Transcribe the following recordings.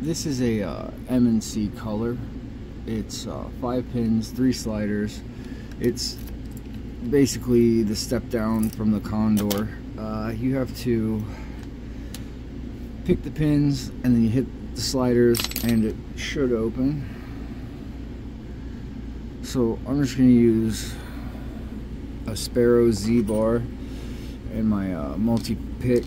this is a uh, M&C color. It's uh, five pins, three sliders. It's basically the step down from the Condor. Uh, you have to pick the pins and then you hit the sliders and it should open. So I'm just going to use a Sparrow Z-bar and my uh, multi-pick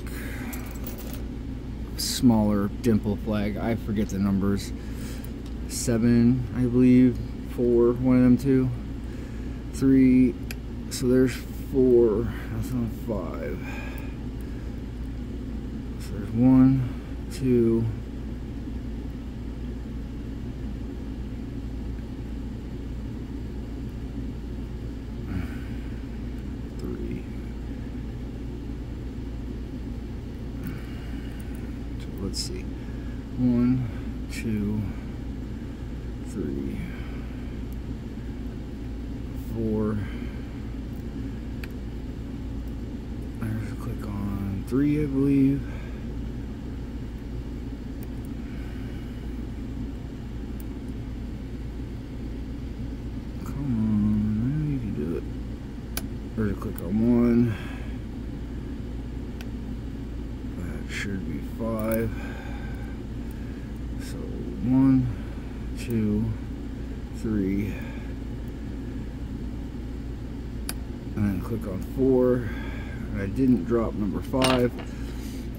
smaller dimple flag. I forget the numbers. Seven, I believe. Four, one of them two. Three, so there's four. That's on five. So there's one, two, three. So let's see. One, two, three, four. There's click on three, I believe. Come on, you can do it. There's a click on one. Should be five. So one, two, three, and then click on four. I didn't drop number five,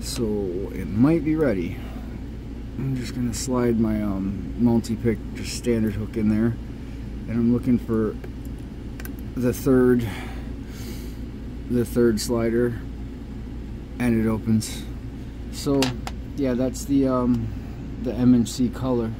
so it might be ready. I'm just gonna slide my um, multi-pick, just standard hook in there, and I'm looking for the third, the third slider, and it opens. So, yeah, that's the um, the M&C color.